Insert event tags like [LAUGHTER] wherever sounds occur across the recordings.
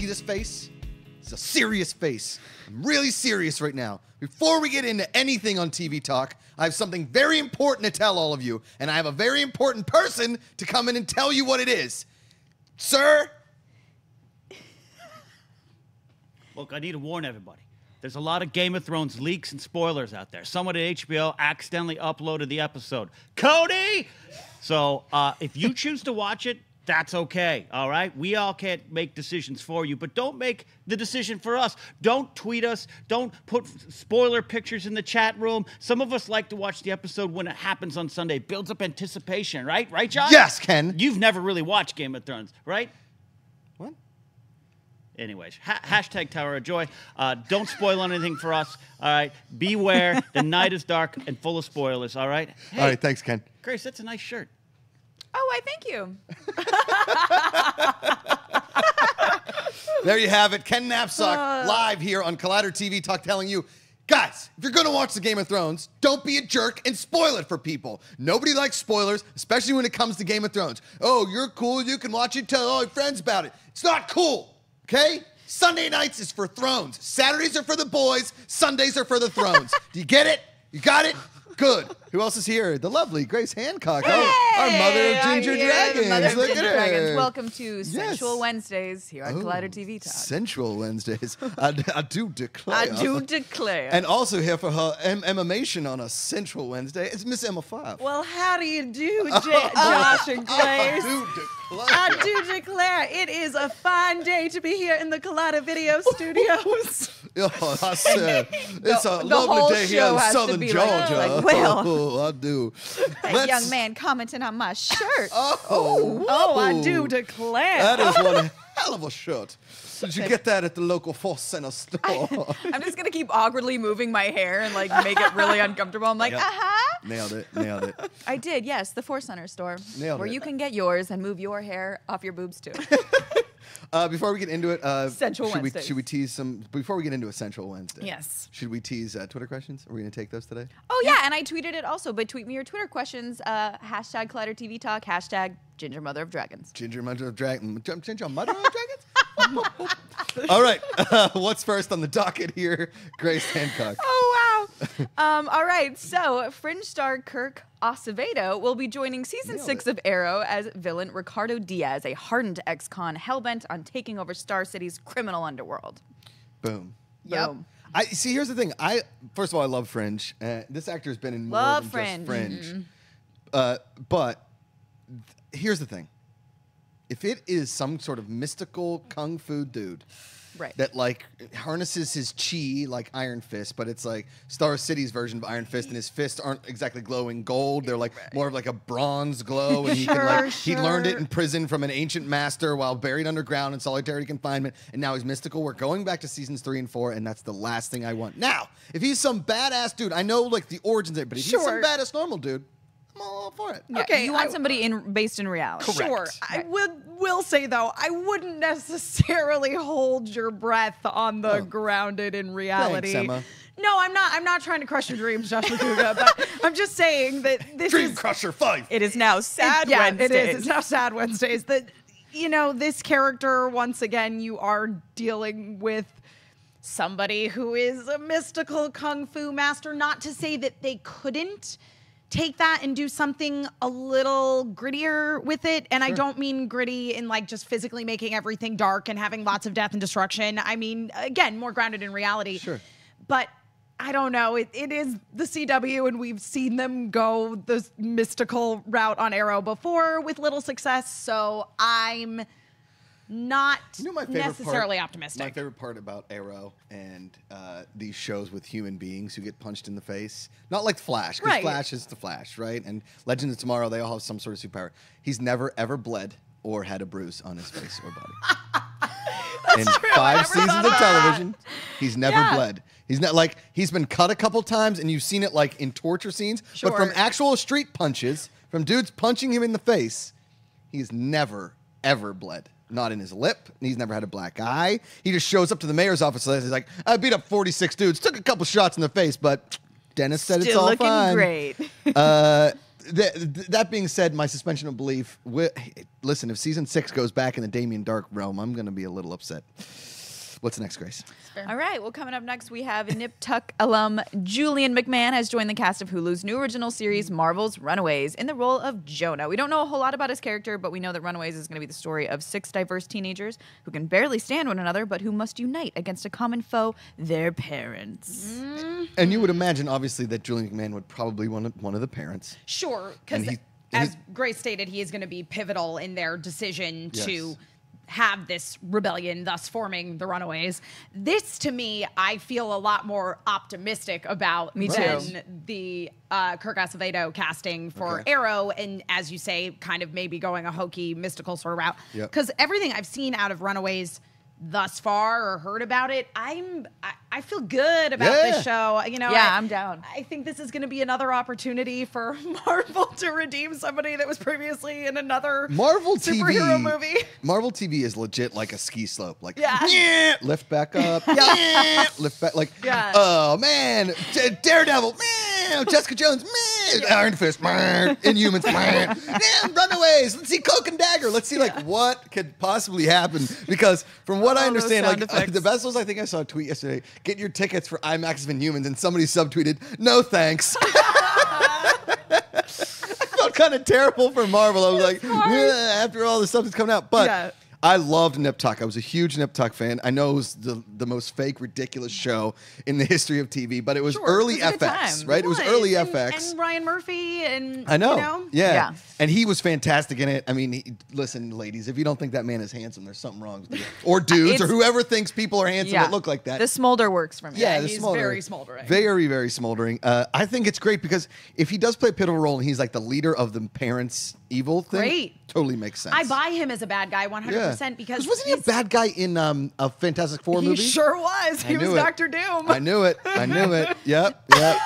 see this face? It's a serious face. I'm really serious right now. Before we get into anything on TV Talk, I have something very important to tell all of you, and I have a very important person to come in and tell you what it is. Sir, [LAUGHS] Look, I need to warn everybody. There's a lot of Game of Thrones leaks and spoilers out there. Someone at HBO accidentally uploaded the episode. Cody! So uh, if you [LAUGHS] choose to watch it, that's okay. All right. We all can't make decisions for you, but don't make the decision for us. Don't tweet us. Don't put spoiler pictures in the chat room. Some of us like to watch the episode when it happens on Sunday. Builds up anticipation, right? Right, John? Yes, Ken. You've never really watched Game of Thrones, right? what? Anyways, ha- hashtag Tower of Joy. Uh, don't spoil anything for us. All right. Beware. the [LAUGHS] night is dark and full of spoilers. All right. Hey, All right, thanks, Ken. Grace, that's a nice shirt. Oh, why, thank you. There you have it. Ken Napzok uh. live here on Collider TV Talk telling you, guys, if you're going to watch the Game of Thrones, don't be a jerk and spoil it for people. Nobody likes spoilers, especially when it comes to Game of Thrones. Oh, you're cool. You can watch it. Tell all your friends about it. It's not cool. Okay? Sunday nights is for thrones. Saturdays are for the boys. Sundays are for the thrones. [LAUGHS] Do you get it? You got it? Good. Who else is here? The lovely Grace Hancock, oh. our- our, mother of ginger dragons. Mother of Look ginger at dragons. Welcome to Sensual Yes. Wednesdays here on Oh, Collider TV Talk. Sensual Wednesdays. [LAUGHS] I, I do declare. I do declare. And also here for her M- on a Sensual Wednesday, it's Miss Emma Fyffe. Well, how do you do, [LAUGHS] J- Josh and I Grace? do declare. I do declare it is a fine day to be here in the Collider Video [LAUGHS] Studios. Oh, I said, it's a the lovely whole day here show in has to Southern be like- Georgia. like, well. oh, I do. That Let's- young man commenting on my shirt. Oh, oh, I do declare. That is one [LAUGHS] hell of a shirt. Did you get that at the local Force Center store? I'm just gonna keep awkwardly moving my hair and like make it really [LAUGHS] uncomfortable. I'm like, Yep. uh-huh. nailed it. Nailed it. [LAUGHS] I did, yes, the Force Center store. Nailed where it. you can get yours and move your hair off your boobs too. Uh, before we get into it, uh, Sensual should we should we tease some? Before we get into a Sensual Wednesday, Yes. Should we tease uh, Twitter questions? Are we gonna take those today? oh yeah, and I tweeted it also, but tweet me your Twitter questions. Uh, hashtag Collider TV Talk, hashtag Ginger Mother of Dragons. Ginger Mother of Dragon. Ginger Mother of Dragons? [LAUGHS] All right. [LAUGHS] Uh, what's first on the docket here? Grace Hancock. Oh wow! Um, all right, so Fringe star Kirk Acevedo will be joining season Nailed six it. of Arrow as villain Ricardo Diaz, a hardened ex-con hellbent on taking over Star City's criminal underworld. Boom. Yep. Boom. I see. Here's the thing. I first of all, I love Fringe. Uh, this actor's been in more Love than Fringe. just Fringe. Uh, but th- here's the thing. If it is some sort of mystical kung fu dude Right. that like harnesses his chi like Iron Fist, but it's like Star City's version of Iron Fist, and his fists aren't exactly glowing gold. They're like more of like a bronze glow, and he can like Sure, he learned it in prison from an ancient master while buried underground in solitary confinement, and now he's mystical. We're going back to seasons three and four, and that's the last thing I want. Now, if he's some badass dude, I know like the origins of it, but if he's some Sure. badass normal dude, I'm all for it. Yeah, Okay, you want I- somebody in based in reality. Sure. I will will say though, I wouldn't necessarily [LAUGHS] hold your breath on the Oh. grounded in reality. Emma. No, I'm not. I'm not trying to crush your dreams, Josh Macuga, [LAUGHS] but I'm just saying that this Dream is Crusher Fyffe. It is now sad yeah, Wednesdays. it is. It's now sad Wednesdays. That you know, this character once again, you are dealing with somebody who is a mystical kung fu master. Not to say that they couldn't take that and do something a little grittier with it. And I don't mean gritty in like just physically making everything dark and having lots of death and destruction. I mean, again, more grounded in reality. Sure. But I don't know. It, it is the CW, and we've seen them go this mystical route on Arrow before with little success. So I'm not You know my favorite necessarily part, optimistic. My favorite part about Arrow and uh, these shows with human beings who get punched in the face, not like Flash, because Right. Flash is the Flash, right? And Legends of Tomorrow, they all have some sort of superpower. He's never ever bled or had a bruise on his face or body. [LAUGHS] in five seasons of television, he's never Yeah. bled. He's not like he's been cut a couple times, and you've seen it like in torture scenes. sure. But from actual street punches, from dudes punching him in the face, he's never ever bled. Not in his lip. He's never had a black eye. He just shows up to the mayor's office he's like, "I beat up 46 dudes, took a couple shots in the face, but Dennis said it's all looking fine." great. [LAUGHS] Uh, th- th- that being said, my suspension of belief. wi- listen, if season six goes back in the Damien Darhk realm, I'm going to be a little upset. What's next, Grace? All right. Well, coming up next, we have Nip Tuck alum Julian McMahon has joined the cast of Hulu's new original series, Marvel's Runaways, in the role of Jonah. We don't know a whole lot about his character, but we know that Runaways is going to be the story of six diverse teenagers who can barely stand one another, but who must unite against a common foe, their parents. Mm. And you would imagine, obviously, that Julian McMahon would probably one of, one of the parents. Sure, because as Grace stated, he is going to be pivotal in their decision Yes. to have this rebellion, thus forming the Runaways. This, to me, I feel a lot more optimistic about Me too. than the uh, Kirk Acevedo casting for Okay. Arrow, and as you say, kind of maybe going a hokey, mystical sort of route. Yep. Because everything I've seen out of Runaways thus far or heard about it, I'm I, I feel good about Yeah. this show. You know, Yeah, I- I'm down. I think this is going to be another opportunity for [LAUGHS] Marvel to redeem somebody that was previously in another Marvel superhero TV, movie. Marvel TV is legit like a ski slope. Like, Yeah. [LAUGHS] lift back up, [LAUGHS] yeah, lift back. Like, Yeah. oh man, D- Daredevil, man, Jessica Jones, man, [LAUGHS] Iron Fist, man, [LAUGHS] Inhumans, man, [LAUGHS] damn, Runaways. Let's see Cloak and Dagger. Let's see like what could possibly happen because from what I All understand, like uh, the best was I think I saw a tweet yesterday. Get your tickets for IMAX of Inhumans, and somebody subtweeted, "No thanks." I felt kind of terrible for Marvel. I was like, "Yeah," after all the stuff that's coming out, but. Yeah. I loved Nip Tuck. I was a huge Nip Tuck fan. I know it was the, the most fake, ridiculous show in the [LAUGHS] history of TV, but it was Sure, early it was a good FX, time. right? It was early and, FX. And Ryan Murphy and I know. You know? Yeah. Yeah. And he was fantastic in it. I mean, he, listen, ladies, if you don't think that man is handsome, there's something wrong with you. Or [LAUGHS] dudes, or whoever thinks people are handsome that look like that. The smolder works for me. yeah, Yeah, he's smoldering. very smoldering. Very, very smoldering. Uh, I think it's great because if he does play a pivotal role and he's like the leader of the parents' evil thing, Great. totally makes sense. I buy him as a bad guy 100% because wasn't he a bad guy in um, a Fantastic Four He movie? He sure was. I He was it. Doctor Doom. I knew it. I knew it. [LAUGHS] Yep. Yep.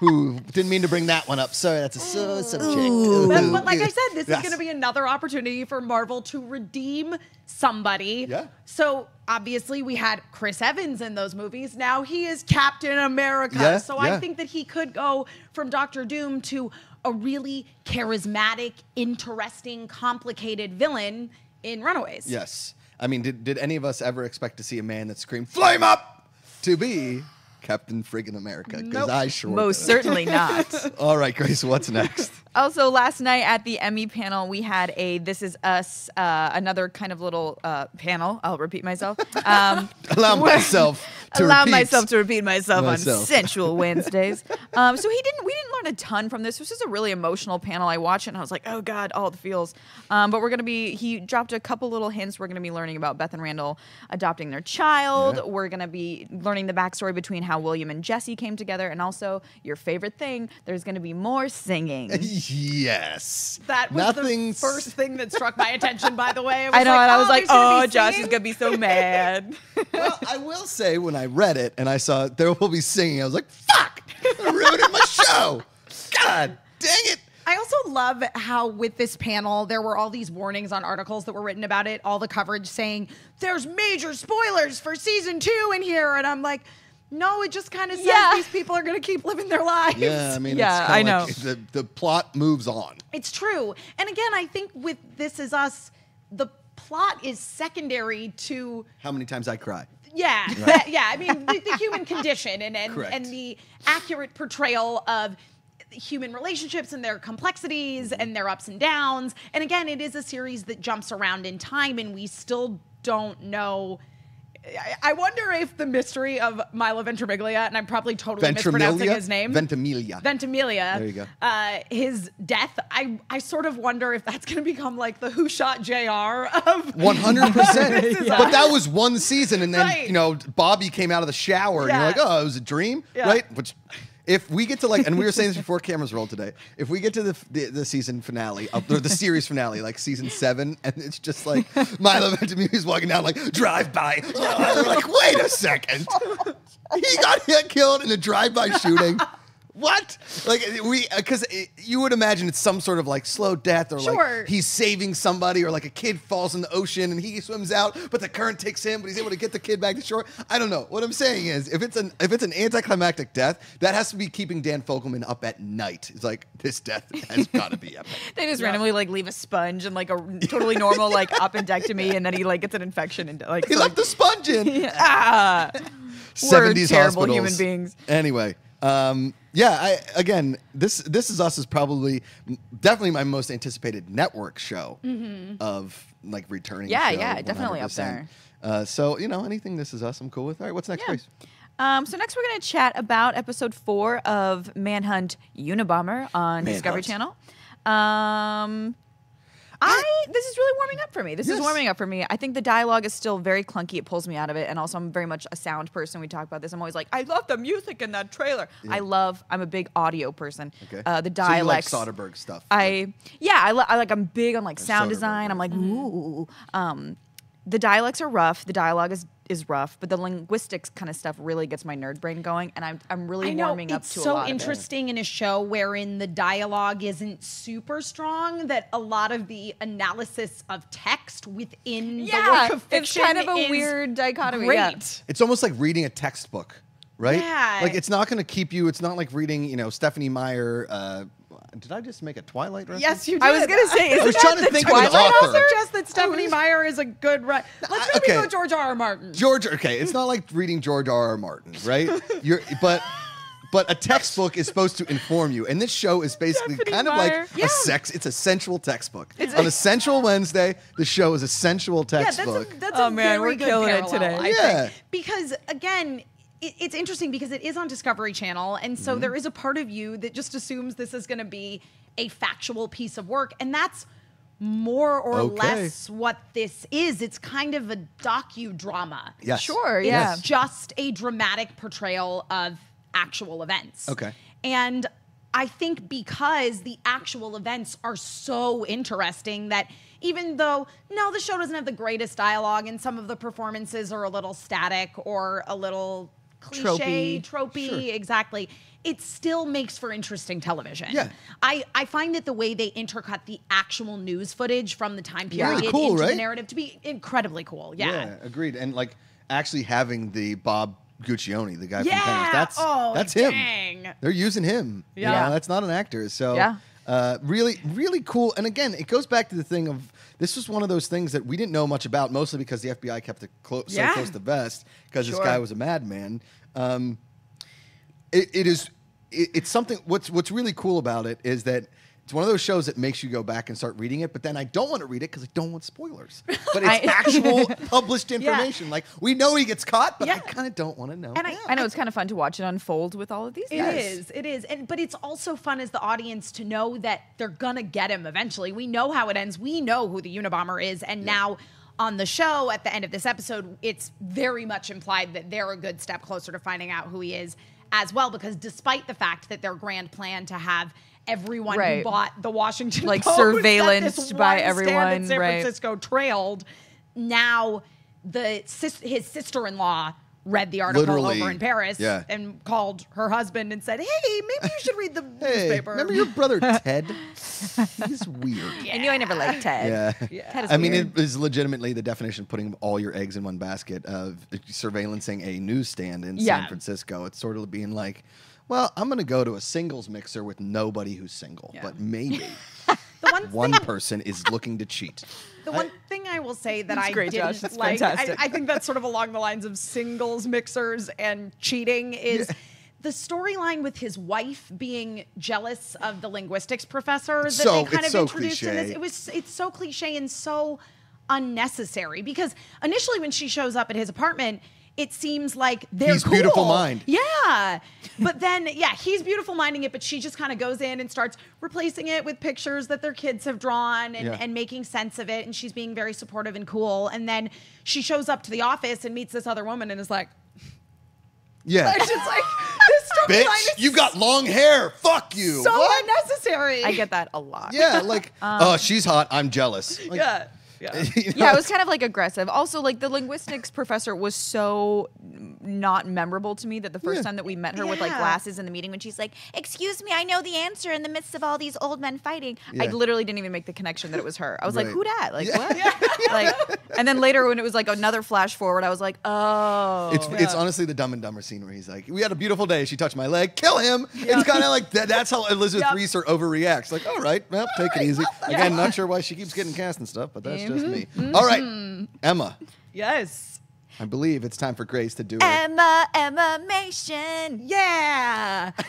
Who didn't mean to bring that one up. Sorry, that's a sore subject. But, but like I said, this Yes. is going to be another opportunity for Marvel to redeem somebody. Yeah. So obviously, we had Chris Evans in those movies. Now he is Captain America. Yeah, so yeah. I think that he could go from Doctor Doom to a really charismatic, interesting, complicated villain in Runaways. Yes. I mean, did, did any of us ever expect to see a man that screamed "Flame up" to be Captain Friggin' America? Because Nope. I sure Most did. certainly not. [LAUGHS] [LAUGHS] All right, Grace. What's next? Also, last night at the Emmy panel, we had a "This Is Us," uh, another kind of little uh, panel. I'll repeat myself. [LAUGHS] Um, Allow myself to allow repeat. myself to repeat myself, Myself. on sensual Wednesdays. um, so he didn't. A ton from this. This is a really emotional panel. I watched it and I was like, oh god, all the feels. Um, but we're gonna be. He dropped a couple little hints. We're gonna be learning about Beth and Randall adopting their child. Yeah. We're gonna be learning the backstory between how William and Jesse came together, and also your favorite thing. There's gonna be more singing. [LAUGHS] yes. That was Nothing's- the first thing that struck my attention, by the way. [LAUGHS] I know, and I was like, oh, Josh is gonna be so mad. [LAUGHS] well, I will say when I read it and I saw there will be singing, I was like, "Fuck, they're ruining my show." God dang it! I also love how with this panel there were all these warnings on articles that were written about it, all the coverage saying there's major spoilers for season two in here, and I'm like, no, it just kind of says Yeah. these people are going to keep living their lives. Yeah, I mean, Yeah, it's I kinda know. Like the the plot moves on. It's true. And again, I think with This Is Us, the plot is secondary to How many times I cry? Yeah, that- yeah. I mean, the, the human condition and and, Correct. and the accurate portrayal of human relationships and their complexities and their ups and downs. And again, it is a series that jumps around in time, and we still don't know. I- wonder if the mystery of Milo Ventimiglia, and I'm probably totally mispronouncing his name. Ventimiglia. Ventimiglia. There you go. Uh, his death, I, I sort of wonder if that's going to become like the Who Shot JR of [LAUGHS] One hundred percent. [LAUGHS] This But that was one season, and then Right. you know Bobby came out of the shower, and you're like, "Oh, it was a dream," Yeah. right? Which, if we get to like, and we were saying this [LAUGHS] before cameras rolled today, if we get to the the, the season finale, of, or the series finale, like season seven, and it's just like Milo Ventimiglia's walking down like drive by, [LAUGHS] like, wait a second, [LAUGHS] he got hit, killed in a drive by shooting. What? Like we, because you would imagine it's some sort of like slow death, or Sure. like he's saving somebody, or like a kid falls in the ocean and he swims out, but the current takes him, but he's able to get the kid back to shore. I don't know. What I'm saying is, if it's an if it's an anticlimactic death, that has to be keeping Dan Fogelman up at night. It's like this death has [LAUGHS] got to be up. They just randomly like leave a sponge and like a totally normal like appendectomy, and then he like gets an infection and like He so, left the sponge in. [LAUGHS] ah. We're 70s terrible hospitals. human beings. Anyway, um, yeah, I again, this this is us is probably definitely my most anticipated network show of like returning. Mm-hmm. Yeah, show, yeah, definitely up 100%. there. Uh, so you know, anything this is us, I'm cool with. All right, what's next, Yeah. Grace? Um, so next we're going to chat about episode four of Manhunt Unabomber on Discovery Channel. Um, I this is really warming up for me. This Yes. is warming up for me. I think the dialogue is still very clunky. It pulls me out of it, and also I'm very much a sound person. We talk about this. I'm always like, I love the music in that trailer. I love. I'm a big audio person. Okay. Uh, the So you like. Soderbergh stuff. I yeah, I, I like I'm big on like sound Soderbergh design. I'm like Mm-hmm. ooh. Um, the dialects are rough. The dialogue is is rough, but the linguistics kind of stuff really gets my nerd brain going, and I'm I'm really I know warming up it's to a so lot of it. interesting in a show wherein the dialogue isn't super strong that a lot of the analysis of text within the Yeah, work of it's fiction kind of a is weird dichotomy, Great. yeah. It's almost like reading a textbook, right? Yeah. Like it's not going to keep you. It's not like reading, you know, Stephenie Meyer. Uh, did I just make a Twilight reference? Yes, you did. I was gonna say, I was isn't trying to the think of an Twilight author. author? suggest that Stephenie Meyer is a good run. Let's I- maybe okay. go George R. R. Martin. George. Okay, it's not like reading George R. R. Martin, right? You're, but. But a textbook is supposed to inform you, and this show is basically Stephenie kind of like Yeah. a sex. It's a sensual textbook. On a sensual Wednesday, the show is a sensual Yeah, that's textbook. a, that's Oh, a man, very we're good killing it today. I Yeah. think. Because again, it, it's interesting because it is on Discovery Channel, and Mm-hmm. so there is a part of you that just assumes this is going to be a factual piece of work, and that's more or Okay. less what this is. It's kind of a docudrama. Yes. Sure, It's yeah. just a dramatic portrayal of actual events. Okay. And I think because the actual events are so interesting that even though, no, the show doesn't have the greatest dialogue and some of the performances are a little static or a little cliche, Tropey. tropey, Sure. exactly. It still makes for interesting television. Yeah. I, I find that the way they intercut the actual news footage from the time period Really cool, into right? the narrative to be incredibly cool. Yeah. agreed. And like actually having the Bob Guccione, the guy Yeah. from Tennis, that's Oh, that's him. They're using him. You Yeah. know, that's not an actor. So Yeah. uh, really, really cool. And again, it goes back to the thing of this was one of those things that we didn't know much about, mostly because the FBI kept it clo- so close to vest because this guy was a madman. Um, it, it is it, it's something what's what's really cool about it is that it's one of those shows that makes you go back and start reading it, but then I don't want to read it because I don't want spoilers. [LAUGHS] But it's I- actual [LAUGHS] published information. Like we know he gets caught, but I kind of don't want to know. And I- I know it's kind of fun to watch it unfold with all of these. It guys. is, It is. And but it's also fun as the audience to know that they're gonna get him eventually. We know how it ends. We know who the Unabomber is, and now on the show at the end of this episode, it's very much implied that they're a good step closer to finding out who he is as well. Because despite the fact that their grand plan to have everyone Right. who bought the Washington Like, Post at this surveillanced by one stand everyone, in San right. Francisco trailed, now the sis- his sister-in-law read the article Literally, over in Paris yeah. and called her husband and said, "Hey, maybe you should read the [LAUGHS] Hey, newspaper." remember your brother [LAUGHS] Ted? He's weird. [LAUGHS] I knew I never liked Ted. Yeah. yeah. Ted is I mean, it is legitimately the definition of putting all your eggs in one basket of surveillancing a newsstand in Yeah. San Francisco. It's sort of being like, well, I'm going to go to a singles mixer with nobody who's single, Yeah. but maybe [LAUGHS] the one one thing, person is looking to cheat. the one thing I will say that I great, didn't Josh. Like, I, fantastic. I think that's sort of along the lines of singles mixers and cheating is. The storyline with his wife being jealous of the linguistics professor that so- they kind it's of so introduced in this, it was it's so cliche and so unnecessary because initially when she shows up at his apartment, it seems like they're He's beautiful mind. Yeah. But then, yeah, he's beautiful minding it, but she just kind of goes in and starts replacing it with pictures that their kids have drawn and, Yeah. and making sense of it. And she's being very supportive and cool. And then she shows up to the office and meets this other woman and is like, Yeah. [LAUGHS] it's just like, this storyline Bitch, is you got long hair. Fuck you. so What? unnecessary. I get that a lot. Yeah, like, oh, [LAUGHS] she's hot. I'm jealous. Like, Yeah. Yeah. [LAUGHS] you know, yeah, it was kind of like aggressive. Also, like the linguistics professor was so not memorable to me that the first Yeah. time that we met her with like glasses in the meeting when she's like, "Excuse me, I know the answer in the midst of all these old men fighting." I literally didn't even make the connection that it was her. I was like, "Who dat?" Like Yeah. what? [LAUGHS] like, and then later when it was like another flash forward, I was like, "Oh." It's, it's honestly the Dumb and Dumber scene where he's like, "We had a beautiful day. She touched my leg. Kill him." It's kind of like that, that's how Elizabeth Yep. Reeser overreacts. Like, all right, well, take it easy. Again, not sure why she keeps getting cast and stuff, but that's just me. All right, Emma. Yes. I believe it's time for Grace to do it. Emma, EmmaMation. Yeah. [LAUGHS]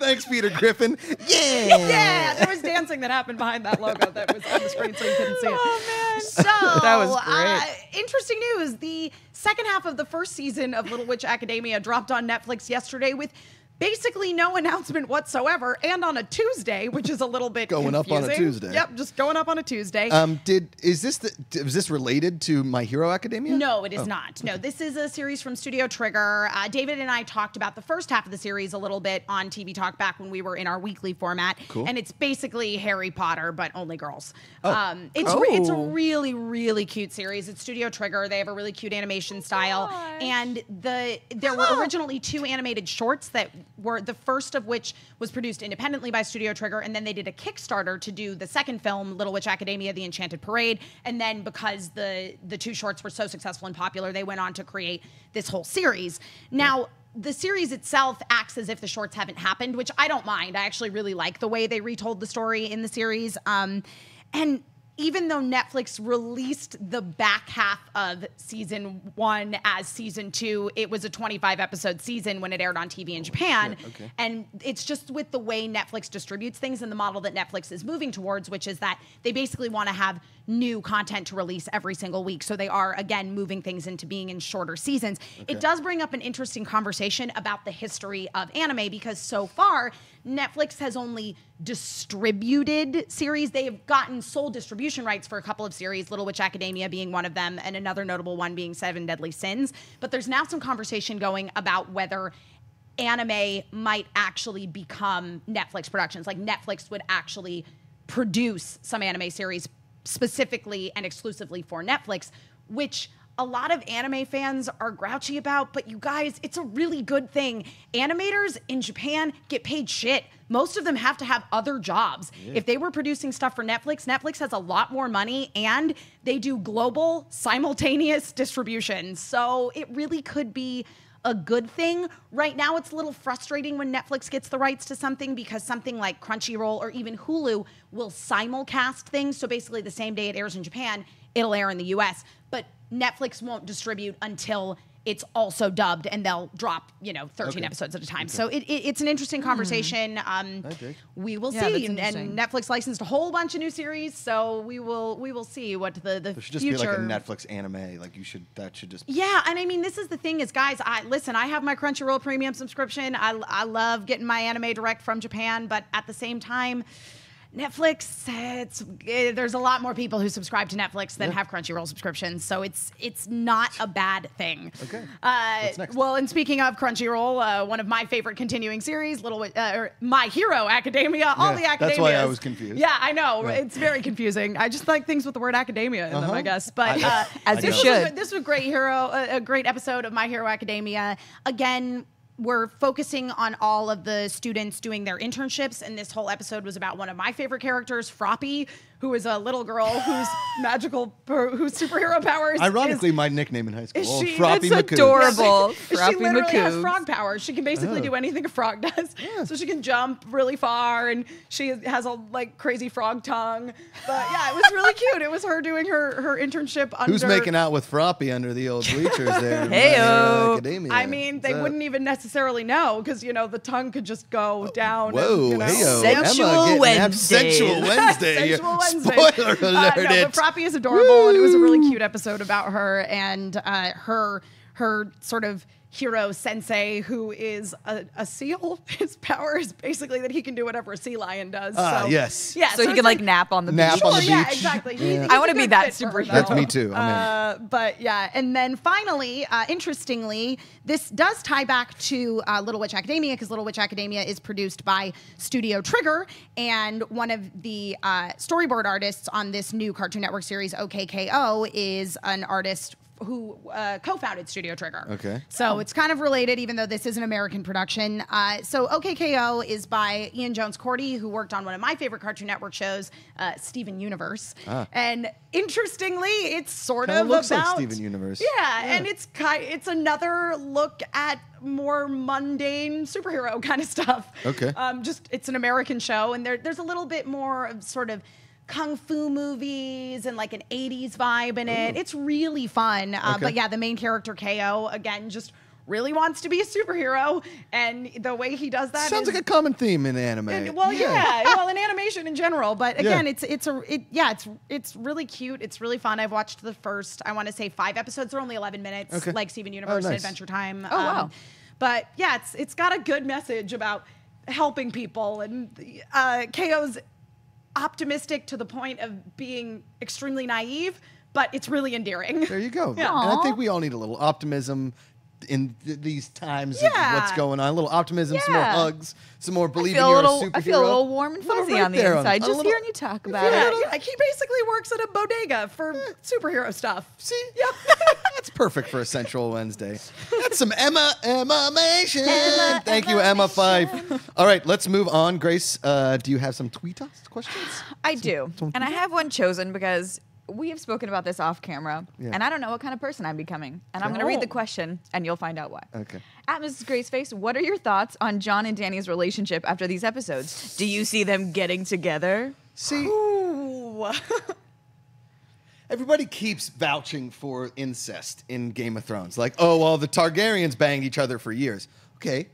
Thanks, Peter Griffin. Yeah. Yeah, there was dancing that happened behind that logo that was on the screen, so you couldn't see it. Oh, man. So [LAUGHS] That was great. Uh, interesting news: the second half of the first season of Little Witch Academia dropped on Netflix yesterday with. Basically, no announcement whatsoever, and on a Tuesday, which is a little bit Going up on a. Tuesday. Yep, just going up on a Tuesday. Um, did is this the, is this related to My Hero Academia? No, it is Oh. not. No, this is a series from Studio Trigger. Uh, David and I talked about the first half of the series a little bit on TV Talk back when we were in our weekly format. Cool. And it's basically Harry Potter, but only girls. Oh. Um, it's re- it's a Oh. really really cute series. It's Studio Trigger. They have a really cute animation style, gosh. and the there were originally two animated shorts that were the first of which was produced independently by Studio Trigger, and then they did a Kickstarter to do the second film, Little Witch Academia: The Enchanted Parade, and then because the the two shorts were so successful and popular, they went on to create this whole series. Now. The series itself acts as if the shorts haven't happened, which I don't mind. I actually really like the way they retold the story in the series. Um, and even though Netflix released the back half of season one as season two, it was a 25 episode season when it aired on TV in Japan. okay. And it's just with the way Netflix distributes things and the model that Netflix is moving towards, which is that they basically want to have new content to release every single week. So they are, again, moving things into being in shorter seasons. It does bring up an interesting conversation about the history of anime because so far, Netflix has only distributed series. They have gotten sole distribution rights for a couple of series, Little Witch Academia being one of them, and another notable one being Seven Deadly Sins. But there's now some conversation going about whether anime might actually become Netflix productions. Like Netflix would actually produce some anime series specifically and exclusively for Netflix, which a lot of anime fans are grouchy about, but you guys, it's a really good thing. Animators in Japan get paid shit. Most of them have to have other jobs. If they were producing stuff for Netflix, Netflix has a lot more money and they do global simultaneous distribution. So it really could be a good thing. Right now, it's a little frustrating when Netflix gets the rights to something because something like Crunchyroll or even Hulu will simulcast things. So basically, the same day it airs in Japan, it'll air in the US. But Netflix won't distribute until it's also dubbed and they'll drop, you know, 13 Okay. episodes at a time. So it, it, it's an interesting conversation. Um, we will Yeah, see. that's And, and. Netflix licensed a whole bunch of new series, so we will we will see what the, the There should just future be like a Netflix anime. Like you should. That should just. yeah, and I mean, this is the thing is, guys. I listen. I have my Crunchyroll premium subscription. I I love getting my anime direct from Japan, but at the same time, Netflix. It's eh, there's a lot more people who subscribe to Netflix than Yeah. have Crunchyroll subscriptions, so it's it's not a bad thing. Okay. Uh, What's next? well, and speaking of Crunchyroll, uh, one of my favorite continuing series, Little uh, My Hero Academia, all Yeah, the that's academia. why I was confused. Yeah, I know. Yeah. It's very confusing. I just like things with the word academia in them, Uh-huh. I guess. But I- uh, As this you was should. this was a great hero, a, a great episode of My Hero Academia. Again, we're focusing on all of the students doing their internships, and this whole episode was about one of my favorite characters, Froppy, who is a little girl whose [GASPS] magical, whose superhero powers. Ironically, is, my nickname in high school. is Oh, she- Froppy That's McCoo. adorable. she Froppy literally has frog powers. She can basically Oh. do anything a frog does. So she can jump really far, and she has a like crazy frog tongue. But yeah, it was really cute. It was her doing her her internship under. Who's making out with Froppy under the old bleachers there? in My Heyo. Academia? I mean, they What's wouldn't even necessarily know because you know the tongue could just go down. and, Whoa, you know, heyo, Sensual Emma getting ab- Wednesdays. Sensual Wednesday. Wednesday. Spoiler Uh, alert! no, but Froppy is adorable, and it was a really cute episode about her and uh, her her sort of hero sensei who is a, a seal. [LAUGHS] His power is basically that he can do whatever a sea lion does. Ah, so, yes. Yeah, So, he can like nap on the Nap beach. on Sure, the yeah, beach. exactly. He- Yeah. he's I a wanna be that fit her, superhero. That's me too. I'm in. Uh, but yeah, and then finally, uh, interestingly, this does tie back to uh, Little Witch Academia because Little Witch Academia is produced by Studio Trigger, and one of the uh, storyboard artists on this new Cartoon Network series, OKKO, is an artist who uh, co-founded Studio Trigger. Okay. So it's kind of related, even though this is an American production. Uh, so OKKO is by Ian Jones-Quartey, who worked on one of my favorite Cartoon Network shows, uh, Steven Universe. And interestingly, it's sort Ah. Kinda of looks like about Steven Universe. Yeah, Yeah. and it's ki- it's another look at more mundane superhero [LAUGHS] kind of stuff. Okay. Um, just it's an American show, and there there's a little bit more of sort of kung fu movies and like an 80s vibe in it. It's really fun. Uh, Okay. But yeah, the main character KO again just really wants to be a superhero, and the way he does that Sounds is- like a common theme in anime. and- well, yeah. well, in animation in general, but again, Yeah. it's it's a it, yeah, it's it's really cute. It's really fun. I've watched the first, I want to say five episodes. They're only eleven minutes, Okay. like Steven Universe nice. and Adventure Time. Um, Oh, wow. But yeah, it's it's got a good message about helping people, and uh, KO's optimistic to the point of being extremely naive, but it's really endearing. There you go. [LAUGHS] Yeah. And I think we all need a little optimism in th- these times Yeah. of what's going on. A little optimism, some more hugs, some more I believing feel a you're little, a superhero. I feel a little warm and fuzzy right on the inside. a Just little- hearing you talk about Yeah, it. yeah, like he basically works at a bodega for superhero stuff. See? Yeah. [LAUGHS] That's perfect for a Sensual Wednesday. That's some Emma EmmaMation. Emma Thank you, Emma Fyffe. All right, let's move on. Grace, uh, do you have some tweet us questions? I do. And I have one chosen because we have spoken about this off camera. Yeah. And I don't know what kind of person I'm becoming. And I'm going to read the Oh. question and you'll find out why. Okay. At Mrs. Graceface, what are your thoughts on Jon and Dany's relationship after these episodes? Do you see them getting together? See, everybody keeps vouching for incest in Game of Thrones. Like, oh, well, the Targaryens banged each other for years. Okay.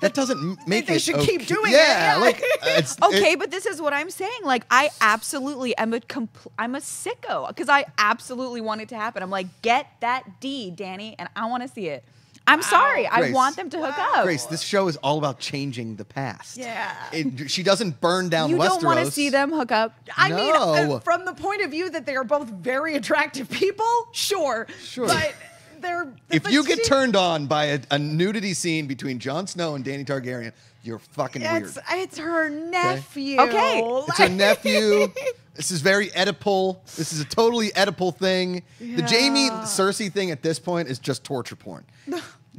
That doesn't make they it should keep okay. doing it, yeah, yeah. like [LAUGHS] uh, it's Okay, it- but this is what I'm saying. Like, I absolutely am a compl- I'm a sicko because I absolutely want it to happen. I'm like, get that D, Dany, and I want to see it. I'm sorry. I Grace. want them to hook up. Grace, this show is all about changing the past. Yeah. It, she doesn't burn down you Westeros. don't want to see them hook up. I mean, uh, from the point of view that they are both very attractive people, sure. Sure. But they're. If you get she- turned on by a, a nudity scene between Jon Snow and Dany Targaryen, you're fucking It's, weird. it's her nephew. Okay. It's her nephew. [LAUGHS] This is very Oedipal. This is a totally Oedipal thing. The Jaime Cersei thing at this point is just torture porn.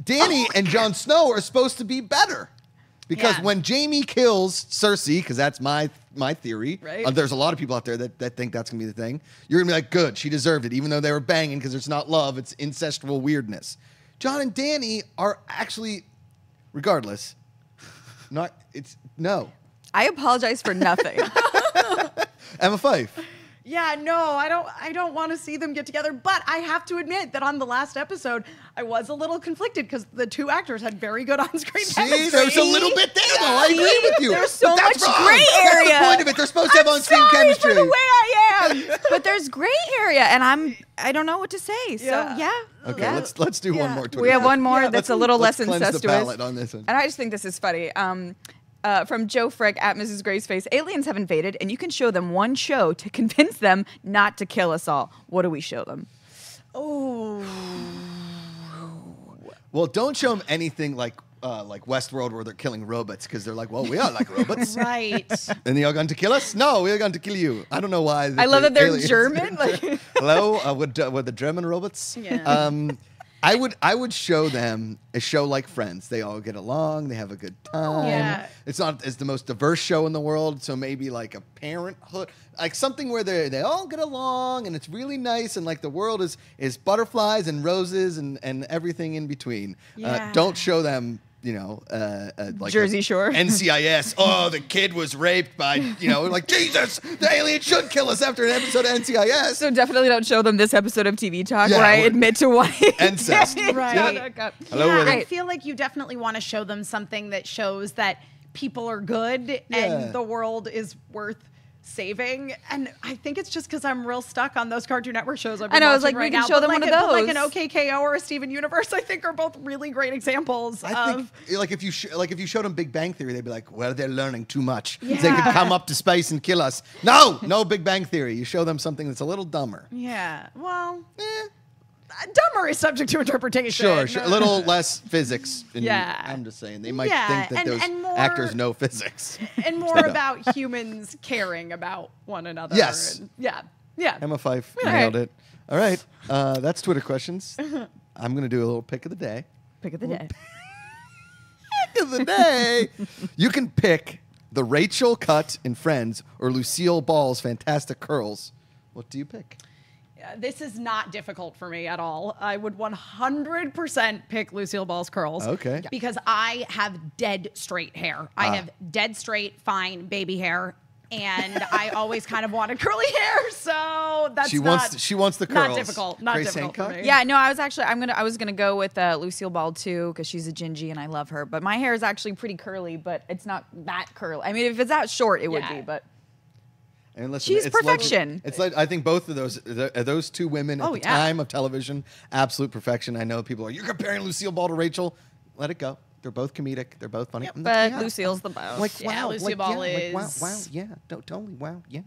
Dany oh and Jon Snow are supposed to be better. Because Yeah. when Jaime kills Cersei, because that's my my theory, Right. uh, there's a lot of people out there that, that think that's gonna be the thing. You're gonna be like, good, she deserved it, even though they were banging, because it's not love, it's incestual weirdness. Jon and Dany are actually, regardless, not it's no. I apologize for nothing. [LAUGHS] Emma Fyffe. Yeah, no, I don't. I don't want to see them get together. But I have to admit that on the last episode, I was a little conflicted because the two actors had very good [LAUGHS] on-screen See, chemistry. there's a little bit there, though. I agree with you. There's so But that's much wrong. gray That's the point of it. They're supposed to have I'm on-screen sorry chemistry. for the way I am, [LAUGHS] but there's gray area, and I'm I don't know what to say. So Yeah. yeah. Okay, yeah. let's let's do one more. Twitter We have one more Yeah, that's let's- a little let's less cleanse incestuous. the palate on this one. And I just think this is funny. Um, uh, from Joe Frick at Mrs. Graceface. aliens have invaded, and you can show them one show to [LAUGHS] convince them not to kill us all. What do we show them? Oh, Well, don't show them anything like uh, like Westworld where they're killing robots because they're like, well, we are like [LAUGHS] robots. right. [LAUGHS] And they are going to kill us? No, we're going to kill you. I don't know why. I love that they're aliens- German. Like, Hello, uh, with, uh, with the German robots. Yeah. Um, I would I would show them a show like Friends. They all get along. They have a good time. Yeah. It's not it's the most diverse show in the world, so maybe like a parenthood, like something where they they all get along and it's really nice and like the world is is butterflies and roses and and everything in between. Uh, don't show them. You know, uh, uh, like Jersey Shore. [LAUGHS] NCIS. Oh, the kid was raped by, you know, like Jesus, the alien should kill us after an episode of NCIS. so definitely don't show them this episode of TV Talk Yeah, where I admit to wanting Incest. Right. Yeah. Hello, yeah, I feel like you definitely want to show them something that shows that people are good Yeah. and the world is worth saving. And I think it's just because I'm real stuck on those Cartoon Network shows. I've I been know, I was watching like, we right can now. show But them like one a- of those. Like an. OKKO or a Steven Universe, [LAUGHS] I think are both really great examples. I of, think, like, if you sh- like if you showed them Big Bang Theory, they'd be like, "Well, they're learning too much. They could come up to space and kill us." No, no Big Bang Theory. You show them something that's a little dumber. yeah. Well, Eh, dumber is subject to interpretation. sure, sure, a little less physics. in- Yeah. I'm just saying they might Yeah, think that and- those and more- actors know physics. [LAUGHS] and more [LAUGHS] about humans caring about one another. Yes. and- yeah. Yeah. Emma Fyffe All nailed it. All right. Uh, that's Twitter questions. [LAUGHS] I'm going to do a little pick of the day. Pick of the day. Pick of the day. you can pick the Rachel cut in Friends or Lucille Ball's fantastic curls. What do you pick? This is not difficult for me at all. I would 100% pick Lucille Ball's curls. Okay. Because I have dead straight hair. I Ah. have dead straight, fine baby hair. And I always kind of wanted curly hair, so that's She not, wants- she wants the curls. Not difficult. Not Grace difficult for me. Yeah, no, I was actually I'm gonna I was gonna go with uh, Lucille Ball too because she's a gingy and I love her. But my hair is actually pretty curly, but it's not that curly. I mean, if it's that short, it would be. But And listen, She's it's perfection. it's like I think both of those th- uh, those two women at Oh, the yeah. time of television, absolute perfection. I know people are you're comparing Lucille Ball to Rachel. Let it go. They're both comedic. They're both funny. But yeah. Lucille's the best. like Yeah, wow, Lucille like, Ball yeah, like, wow, wow, yeah, no, totally, wow, yeah.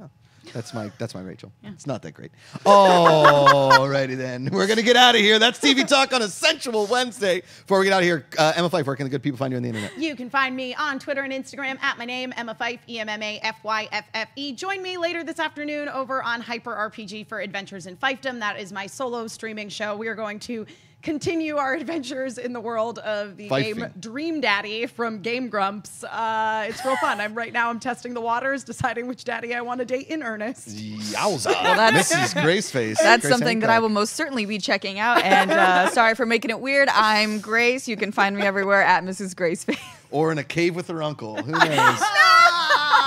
That's my that's my Rachel. It's not that great. Alrighty then, we're gonna get out of here. That's TV Talk on a sensual Wednesday. Before we get out of here, uh, Emma Fyffe, where can the good people find you on the internet? You can find me on Twitter and Instagram at my name, Emma Fyffe, E M M A F Y F F E. Join me later this afternoon over on Hyper RPG for Adventures in Fiefdom. That is my solo streaming show. We are going to continue our adventures in the world of the Fifing. game Dream Daddy from Game Grumps. Uh, it's real fun. I'm right now. I'm testing the waters, deciding which daddy I want to date in earnest. Yowza, that's- Mrs. Graceface. That's Grace something that I will most certainly be checking out. And uh, [LAUGHS] sorry for making it weird. I'm Grace. You can find me everywhere at Mrs. Grace Face. or in a cave with her uncle. Who knows? [LAUGHS]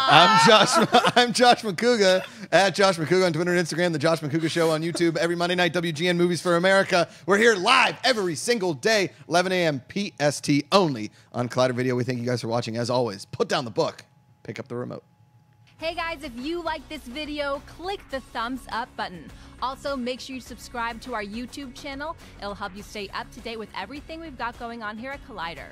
I'm Josh. [LAUGHS] I'm Josh Macuga at Josh Macuga on Twitter and Instagram. The Josh Macuga Show on YouTube every Monday night. WGN Movies for America. We're here live every single day, 11 a.m. PST only on Collider Video. We thank you guys for watching. As always, put down the book, pick up the remote. Hey guys, if you like this video, click the thumbs up button. Also, make sure you subscribe to our YouTube channel. It'll help you stay up to date with everything we've got going on here at Collider.